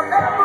America.